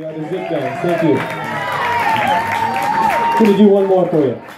Thank you. Gonna do one more for you.